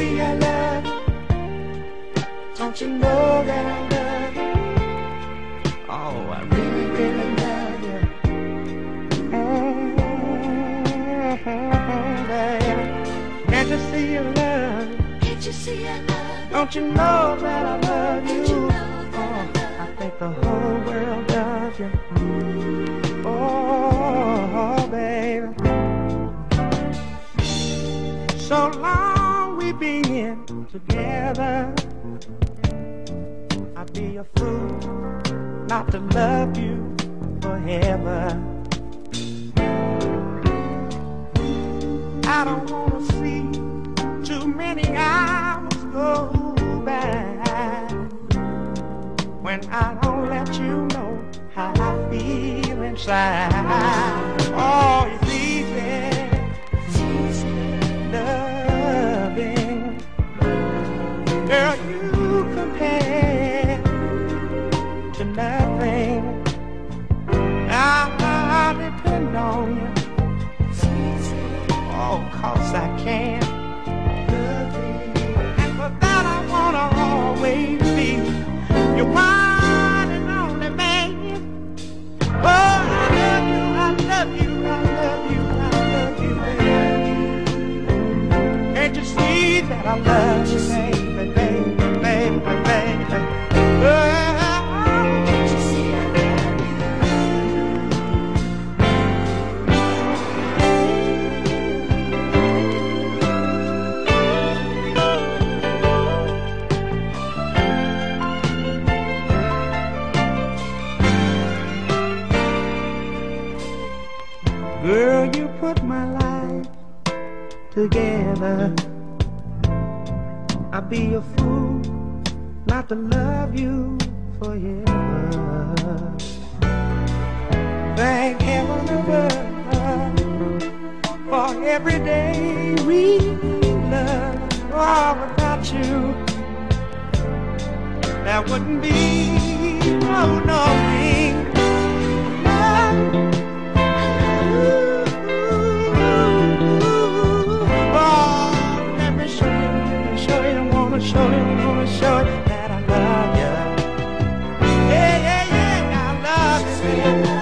see you later. Don't you know that I love you? Oh, I really, really love you. Mm -hmm. Can't you see your love? Can't you see your love? Don't you know that I love you? you know I, oh, love? Oh, I think the whole world loves you. Oh, oh, baby. So long we've been together be a fool not to love you forever. I don't wanna see too many hours go by when I don't let you know how I feel inside. Oh. that I love you, baby, baby, baby, baby. Oh, can't you see I love you? Girl, you put my life together. I'd be a fool not to love you forever. Thank heaven above for every day we love. Oh, without you, that wouldn't be, oh no. show you, I'm gonna show you that I love you. Yeah, yeah, yeah, I love you.